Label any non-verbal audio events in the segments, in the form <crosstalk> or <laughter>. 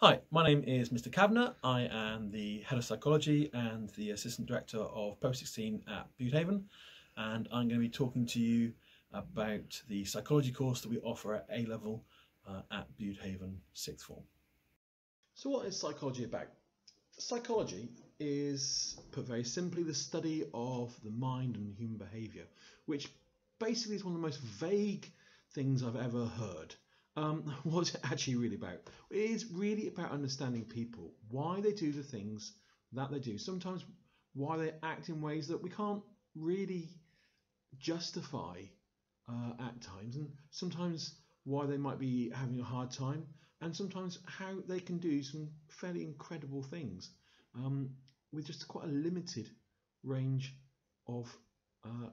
Hi, my name is Mr. Kavanagh. I am the Head of Psychology and the Assistant Director of Post 16 at Budehaven, and I'm going to be talking to you about the psychology course that we offer at A level uh, at Budehaven Sixth Form. So, what is psychology about? Psychology is, put very simply, the study of the mind and human behaviour, which basically is one of the most vague things I've ever heard. Um, <laughs> what's it actually really about? It is really about understanding people, why they do the things that they do. Sometimes why they act in ways that we can't really justify uh, at times, and sometimes why they might be having a hard time, and sometimes how they can do some fairly incredible things um, with just quite a limited range of uh,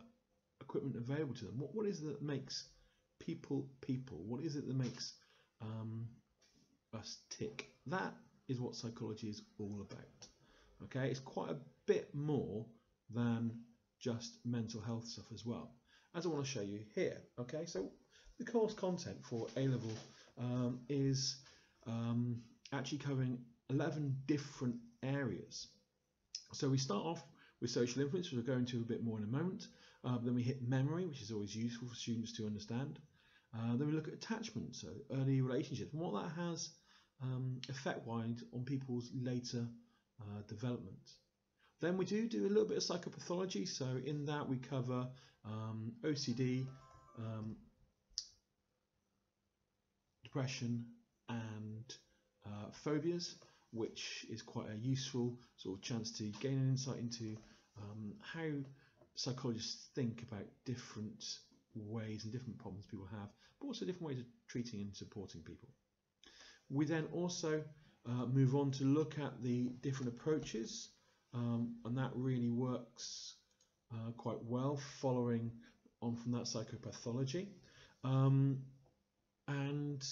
equipment available to them. What, what is it that makes people people? What is it that makes um, us tick? That is what psychology is all about. Okay, it's quite a bit more than just mental health stuff as well, as I want to show you here. Okay, so the course content for A level um, is um, actually covering 11 different areas. So we start off with social influence, which we'll go into a bit more in a moment. Uh, then we hit memory, which is always useful for students to understand. Uh, then we look at attachment, so early relationships, and what that has um, effect-wise on people's later uh, development. Then we do do a little bit of psychopathology, so in that we cover um, OCD, um, depression, and uh, phobias, which is quite a useful sort of chance to gain an insight into um, how psychologists think about different ways and different problems people have, but also different ways of treating and supporting people. We then also uh, move on to look at the different approaches, um, and that really works uh, quite well following on from that psychopathology. Um, and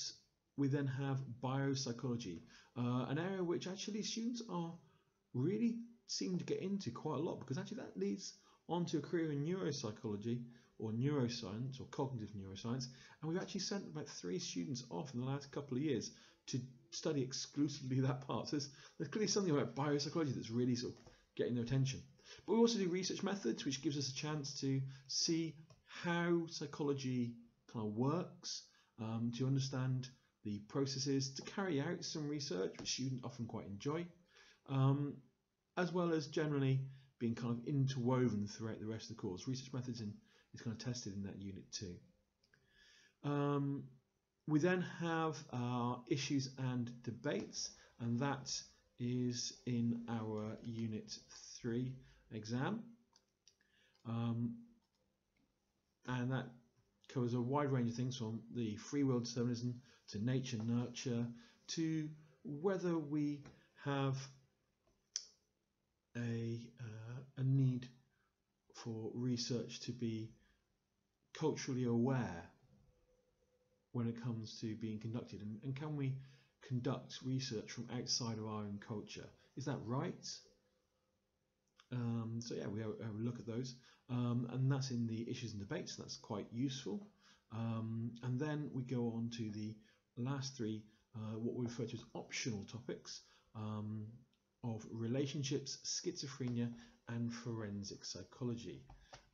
we then have biopsychology, uh, an area which actually students are really seem to get into quite a lot because actually that leads on to a career in neuropsychology or neuroscience or cognitive neuroscience and we've actually sent about three students off in the last couple of years to study exclusively <laughs> that part. So there's, there's clearly something about biopsychology that's really sort of getting their attention. But we also do research methods which gives us a chance to see how psychology kind of works, um, to understand the processes, to carry out some research which students often quite enjoy, um, as well as generally being kind of interwoven throughout the rest of the course. Research methods in, is kind of tested in that unit too. Um, we then have our issues and debates, and that is in our Unit 3 exam. Um, and that covers a wide range of things from the free will determinism to nature nurture to whether we have a, uh, a need for research to be culturally aware when it comes to being conducted? And, and can we conduct research from outside of our own culture? Is that right? Um, so yeah we have, have, a look at those. Um, and that's in the issues and debates that's quite useful. Um, and then we go on to the last three uh, what we refer to as optional topics um, of relationships, schizophrenia, and forensic psychology,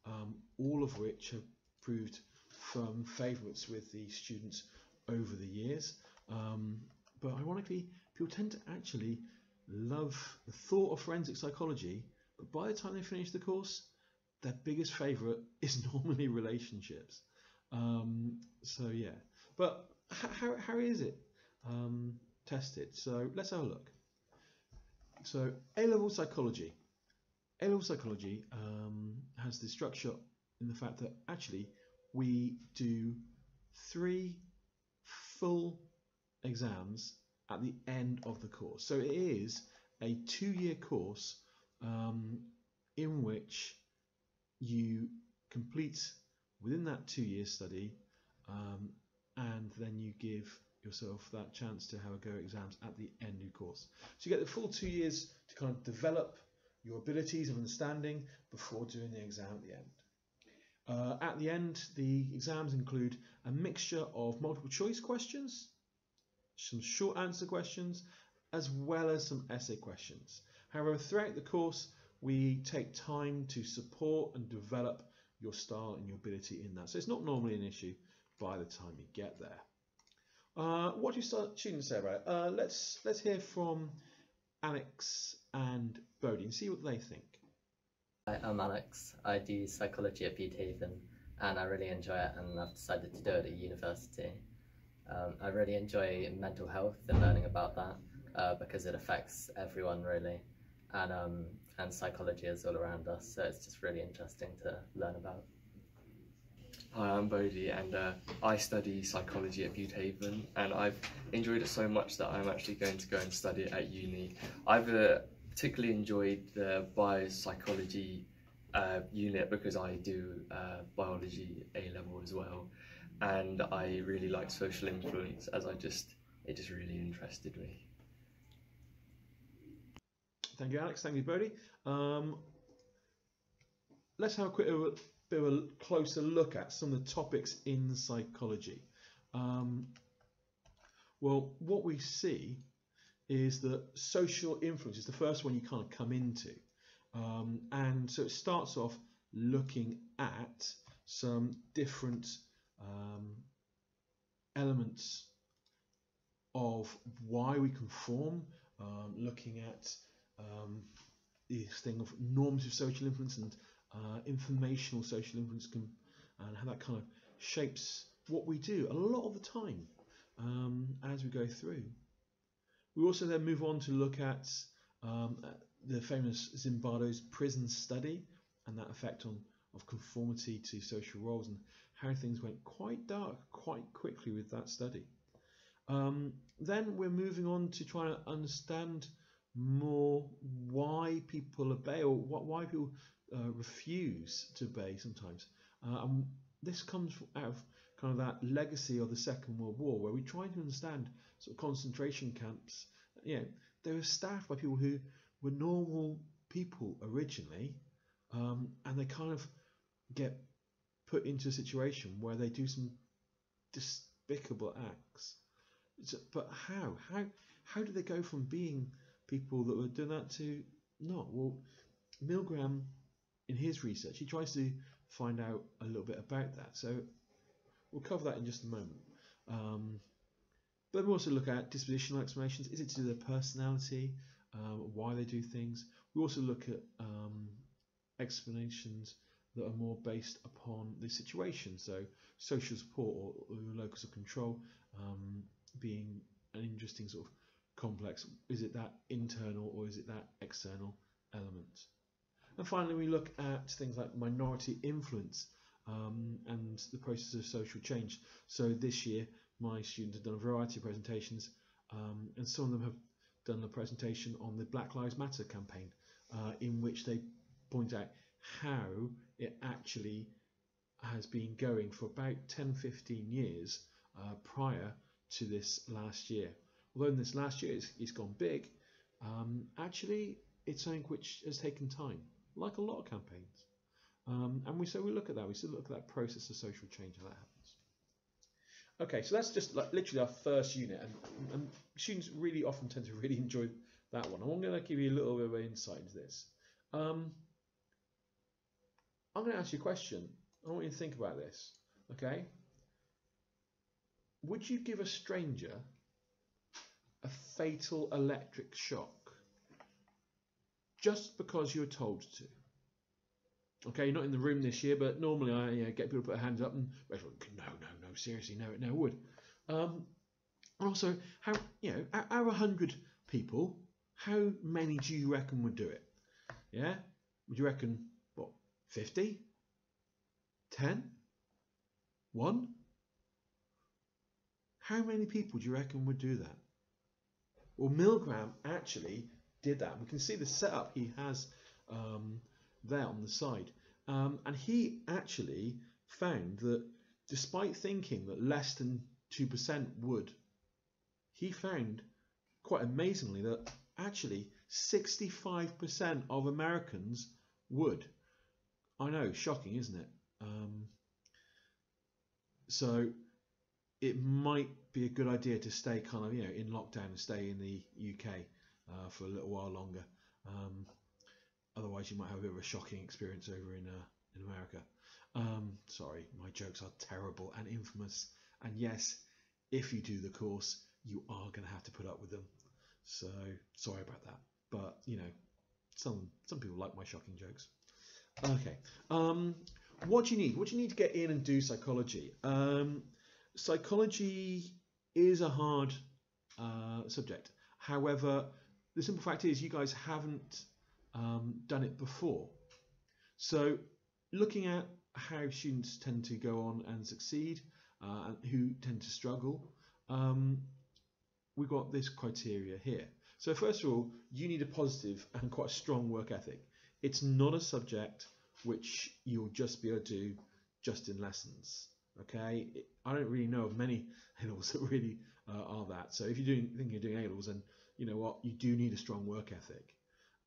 um, all of which have proved firm favourites with the students over the years. Um, but ironically, people tend to actually love the thought of forensic psychology, but by the time they finish the course, their biggest favourite <laughs> is normally relationships. Um, so yeah, but how, how is it um, tested? So let's have a look. So A-level psychology. A-level psychology um, has the structure in the fact that actually we do three full exams at the end of the course. So it is a two-year course um, in which you complete within that two-year study um, and then you give yourself that chance to have a go at exams at the end of your course. So you get the full two years to kind of develop your abilities of understanding before doing the exam at the end. Uh, at the end, the exams include a mixture of multiple choice questions, some short answer questions, as well as some essay questions. However, throughout the course, we take time to support and develop your style and your ability in that. So it's not normally an issue by the time you get there. Uh, what do you students say about it? Uh, let's let's hear from Alex and Bodie and see what they think. Hi, I'm Alex. I do psychology at Budehaven and I really enjoy it and I've decided to do it at university. Um, I really enjoy mental health and learning about that uh, because it affects everyone really and um, and psychology is all around us so it's just really interesting to learn about. Hi, I'm Bodhi and uh, I study psychology at Budehaven and I've enjoyed it so much that I'm actually going to go and study it at uni. I've uh, particularly enjoyed the biopsychology uh, unit because I do uh, biology A level as well, and I really like social influence as I just it just really interested me. Thank you, Alex. Thank you, Bodie. Um, let's have a quick a bit of a closer look at some of the topics in psychology. Um, well, what we see is that social influence is the first one you kind of come into. Um, and so it starts off looking at some different um, elements of why we conform, um, looking at um, this thing of normative social influence and uh, informational social influence can, and how that kind of shapes what we do a lot of the time um, as we go through. We also then move on to look at um, the famous Zimbardo's prison study and that effect on of conformity to social roles and how things went quite dark quite quickly with that study. Um, then we're moving on to try to understand more why people obey or what, why people uh, refuse to obey sometimes. Uh, and this comes out of kind of that legacy of the Second World War, where we try to understand sort of concentration camps. You know, they were staffed by people who were normal people originally, um, and they kind of get put into a situation where they do some despicable acts. So, but how? How how do they go from being people that were doing that to not? Well, Milgram, in his research, he tries to find out a little bit about that. So we'll cover that in just a moment. Um, but we also look at dispositional explanations. Is it to do with their personality? um, why they do things. We also look at um, explanations that are more based upon the situation. So social support or, or locus of control um, being an interesting sort of complex. Is it that internal or is it that external element? And finally, we look at things like minority influence um, and the process of social change. So this year, my students have done a variety of presentations, um, and some of them have done a presentation on the Black Lives Matter campaign, uh, in which they point out how it actually has been going for about 10 15 years uh, prior to this last year. Although in this last year it's, it's gone big, um, actually it's something which has taken time, like a lot of campaigns. Um, and we so we look at that, we still look at that process of social change, how that happens. Okay, so that's just like literally our first unit, and, and students really often tend to really <laughs> enjoy that one. I'm going to give you a little bit of insight into this. Um, I'm going to ask you a question. I want you to think about this. Okay? Would you give a stranger a fatal electric shock just because you were told to? Okay, not in the room this year, but normally I you know, get people to put their hands up and everyone, no, no, no, seriously, no, it never would. Um, also, how you know, out of hundred people, how many do you reckon would do it? Yeah, would you reckon what? 50? 10? One? How many people do you reckon would do that? Well, Milgram actually did that. We can see the setup he has um, there on the side. Um, and he actually found that despite thinking that less than 2% would, he found quite amazingly that actually 65% of Americans would. I know, shocking, isn't it? Um, so it might be a good idea to stay kind of you know in lockdown and stay in the UK uh, for a little while longer. Um, otherwise, you might have a bit of a shocking experience over in uh, in America. Um, sorry, my jokes are terrible and infamous. And yes, if you do the course, you are going to have to put up with them. So sorry about that. But you know, some some people like my shocking jokes. Okay. Um, what do you need? What do you need to get in and do psychology? Um, psychology is a hard uh, subject. However, the simple fact is you guys haven't um, done it before. So looking at how students tend to go on and succeed, uh, who tend to struggle, um, we've got this criteria here. So first of all, you need a positive and quite a strong work ethic. It's not a subject which you'll just be able to do just in lessons. Okay, I don't really know of many <laughs> A-levels that really uh, are that. So if you're doing thinking of doing A-levels, then you know what you do need a strong work ethic.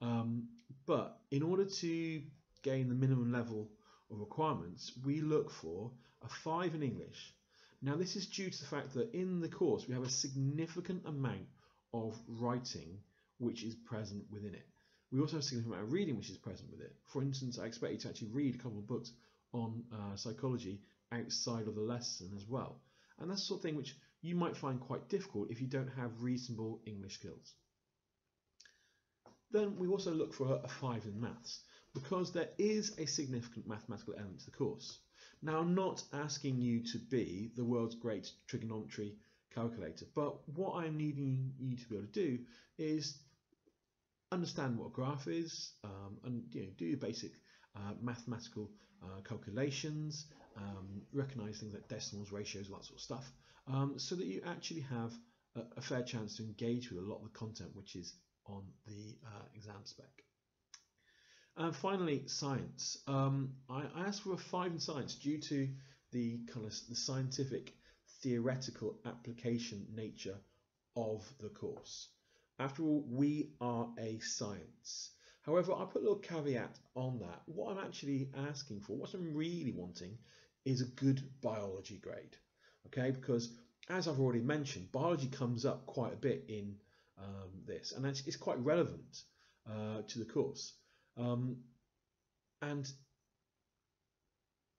Um, but in order to gain the minimum level of requirements, we look for a five in English. Now this is due to the fact that in the course we have a significant amount of writing which is present within it. We also have a significant amount of reading which is present with it. For instance, I expect you to actually read a couple of books on uh, psychology outside of the lesson as well. And that's the sort of thing which you might find quite difficult if you don't have reasonable English skills. Then we also look for a 5 in maths because there is a significant mathematical element to the course. Now I'm not asking you to be the world's great trigonometry calculator, but what I'm needing you to be able to do is understand what a graph is um, and you know, do your basic uh, mathematical uh, calculations, um, recognize things like decimals, ratios, all that sort of stuff, um, so that you actually have a, a, fair chance to engage with a lot of the content which is on the uh, exam spec. And finally, science. Um, I, I, asked for a 5 in science due to the kind of the scientific theoretical application nature of the course. After all, we are a science. However, I put a little caveat on that. What I'm actually asking for, what I'm really wanting, is a good biology grade. Okay, because as I've already mentioned, biology comes up quite a bit in um, this, and it's, it's quite relevant uh, to the course. Um, and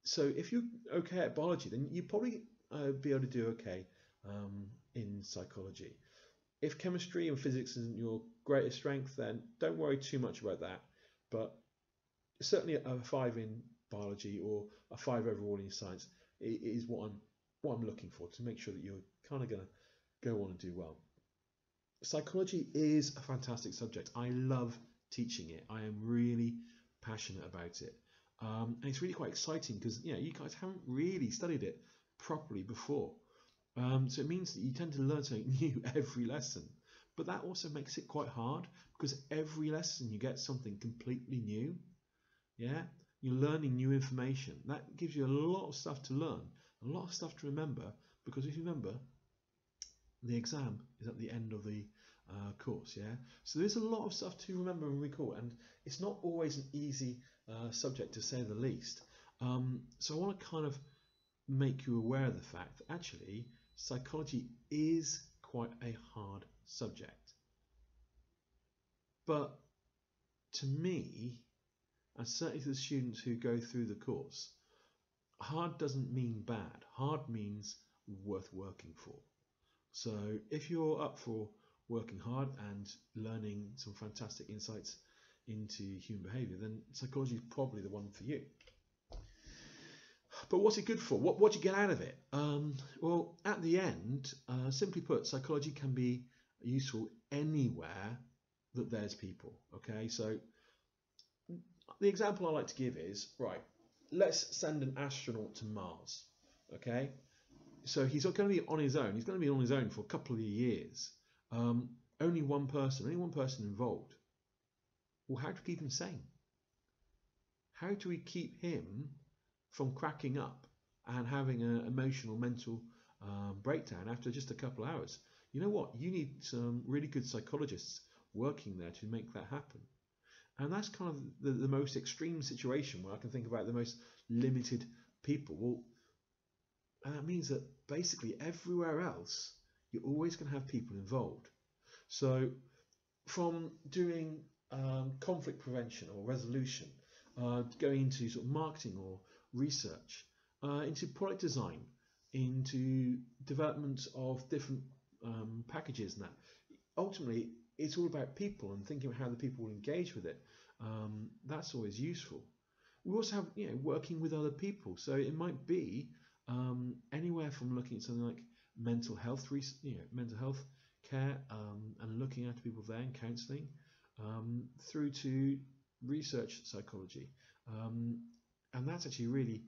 so if you're okay at biology, then you probably uh, be able to do okay um, in psychology. If chemistry and physics isn't your greatest strength, then don't worry too much about that. But certainly a five in biology or a five overall in science is what I'm what I'm looking for to make sure that you're kind of going to go on and do well. Psychology is a fantastic subject. I love teaching it. I am really passionate about it. Um, and it's really quite exciting because you know you guys haven't really studied it properly before. Um, so it means that you tend to learn something <laughs> new every lesson. But that also makes it quite hard because every lesson you get something completely new. Yeah, you're learning new information. That gives you a lot of stuff to learn, a lot of stuff to remember. Because if you remember, the exam is at the end of the uh, course. Yeah, so there's a lot of stuff to remember and recall, and it's not always an easy uh, subject to say the least. Um, so I want to kind of make you aware of the fact that actually psychology is quite a hard subject. But to me, and certainly to the students who go through the course, hard doesn't mean bad. Hard means worth working for. So if you're up for working hard and learning some fantastic insights into human behavior, then psychology is probably the one for you. But what's it good for? What, what do you get out of it? Um, well, at the end, uh, simply put, psychology can be useful anywhere that there's people. Okay, so the example I like to give is right. Let's send an astronaut to Mars. Okay, so he's not going to be on his own. He's going to be on his own for a couple of years. Um, only one person, only one person involved. Well, how we keep him sane? How do we keep him from cracking up and having an emotional, mental um, breakdown after just a couple of hours? You know what? You need some really good psychologists working there to make that happen. And that's kind of the, the most extreme situation where I can think about the most limited people. Well, and that means that basically everywhere else you're always going to have people involved. So from doing um, conflict prevention or resolution, uh, going into sort of marketing or research, uh, into product design, into development of different um, packages and that. Ultimately, it's all about people and thinking about how the people will engage with it. Um, that's always useful. We also have, you know, working with other people. So it might be um, anywhere from looking at something like mental health, you know, mental health care um, and looking after people there and counselling, um, through to research psychology. Um, and that's actually really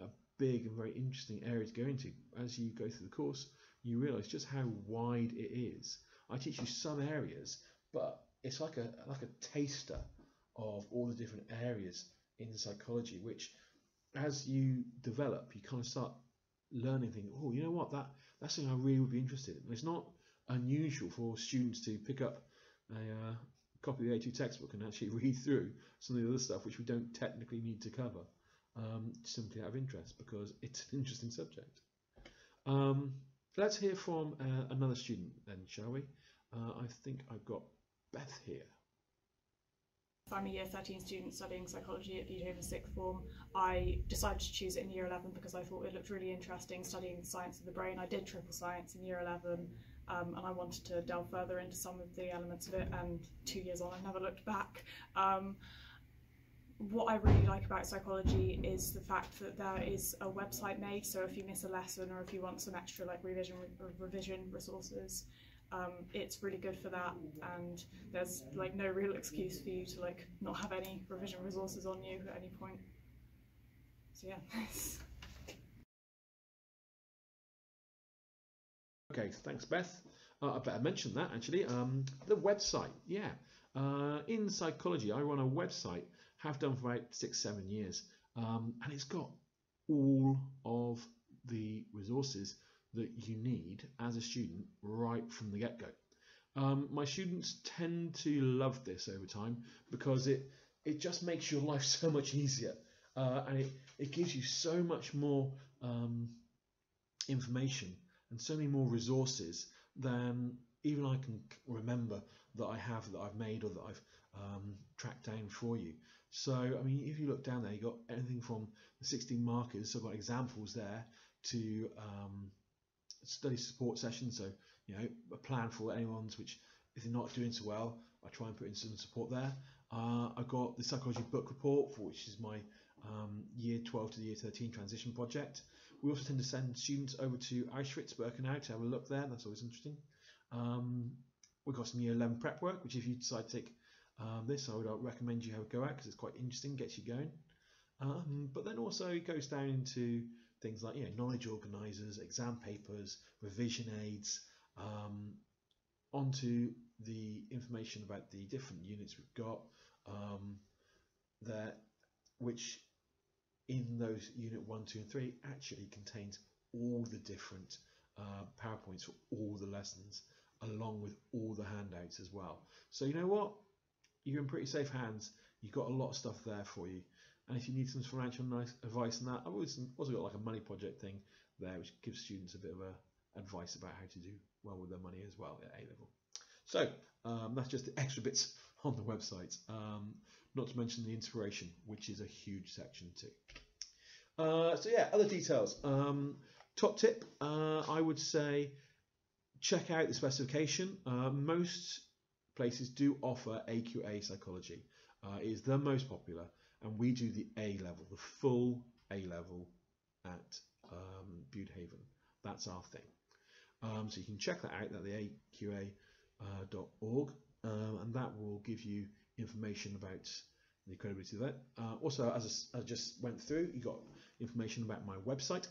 a big and very interesting area to go into. As you go through the course, you realise just how wide it is. I teach you some areas, but it's like a like a taster of all the different areas in psychology, which as you develop, you kind of start learning thing. Oh, you know what? That that's something I really would be interested in. It's not unusual for students to pick up a uh, copy of the A2 textbook and actually <laughs> read through some of the other stuff which we don't technically need to cover um, simply out of interest because <laughs> it's an interesting subject. Um, let's hear from uh, another student then, shall we? Uh, I think I've got Beth here. I'm a year 13 student studying psychology at Budehaven Sixth Form. I decided to choose it in year 11 because I thought it looked really interesting studying the science of the brain. I did triple science in year 11 um, and I wanted to delve further into some of the elements of it and two years on I've never looked back. Um, what I really like about psychology is the fact that there is a website made so if you miss a lesson or if you want some extra like revision revision resources um, it's really good for that and there's like no real excuse for you to like not have any revision resources on you at any point. So yeah. <laughs> Okay thanks Beth. Uh, I better mention that actually. Um, the website yeah. Uh, in psychology I run a website have done for about six seven years. Um, and it's got all of the resources that you need as a student right from the get-go. Um, my students tend to love this over time because it it just makes your <laughs> life so much easier uh, and it, it gives you so much more um, information and so many more resources than even I can remember that I have that I've made or that I've um, tracked down for you. So I mean if you look down there you've got anything from the 16 markers, so I've got examples there to um, study support sessions. So, you know, a plan for anyone's which, if they're not doing so well, I try and put in some support there. Uh, I've got the psychology book report, for which is my um, year 12 to the year 13 transition project. We also tend to send students over to Auschwitz, Birkenau to have a look there. That's always interesting. Um, we've got some year 11 prep work, which if you decide to take um, this, I would recommend you have a go at because it's quite interesting, gets you going. Um, but then also it goes down into things like you know knowledge organisers, exam papers, revision aids, um, onto the information about the different units we've got um, there, which in those unit one, two, and three actually contains all the different uh, PowerPoints for all the lessons, along with all the handouts as well. So you know what? You're in pretty safe hands. You've got a lot of stuff there for you. And if you need some financial advice on that, I've always also got like a money project thing there, which gives students a bit of a advice about how to do well with their money as well at A level. So um, that's just the extra bits <laughs> on the website. Um, not to mention the inspiration, which is a huge section too. Uh, so yeah, other details. Um, top tip, uh, I would say check out the specification. Uh, most places do offer AQA psychology. Uh, the most popular and we do the A level, the full A level at um. That's our thing. Um, so you can check that out at the AQA.org, uh, um, and that will give you information about the credibility of that. Uh, also, as I, just went through, you got information about my website,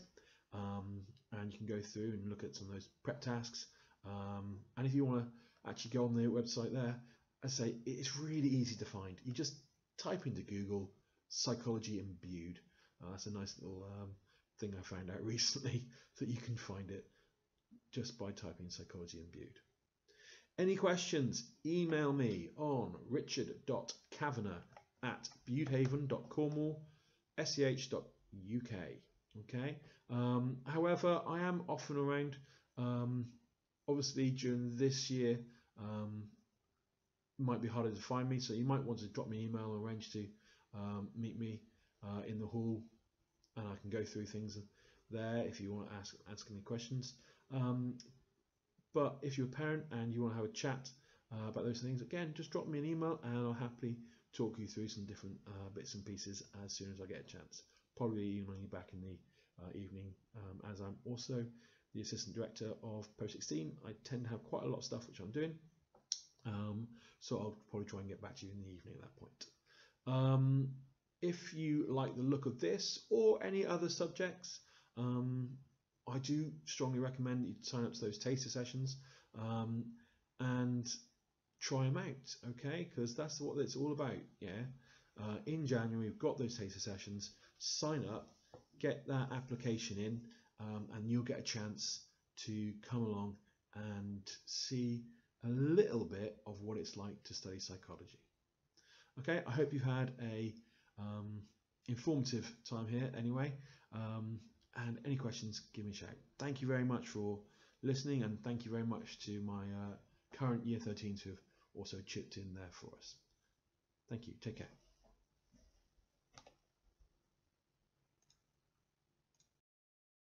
um, and you can go through and look at some of those prep tasks. Um, and if you want to actually go on the website there, I say it's really easy to find. You just type into Google psychology imbued. Uh, that's a nice little um, thing I found out <laughs> recently that you can find it just by typing psychology imbued. Any questions? Email me on richard.kavanagh at budehaven.cornwall.sch.uk. Okay. Um, however, I am often around. Um, obviously, during this year, um, might be harder to find me, so you might want to drop me an email or arrange to um, meet me uh, in the hall, and I can go through things there if you want to ask ask any questions. Um, but if you're a parent and you want to have a chat uh, about those things, again, just drop me an email, and I'll happily talk you through some different uh, bits and pieces as soon as I get a chance. Probably emailing you back in the uh, evening, um, as I'm also the assistant director of Post 16. I tend to have quite a lot of stuff which I'm doing. Um, so I'll probably try and get back to you in the evening at that point. Um, if you like the look of this or any other subjects, um, I do strongly recommend you sign up to those taster sessions um, and try them out, okay? Because that's what it's all about, yeah? Uh, in January, we've got those taster sessions. Sign up, get that application in, um, and you'll get a chance to come along and see a little bit of what it's like to study psychology. Okay, I hope you've had a um, informative time here anyway. Um, and any questions, give me a shout. Thank you very much for listening, and thank you very much to my uh, current Year 13s who have also chipped in there for us. Thank you. Take care.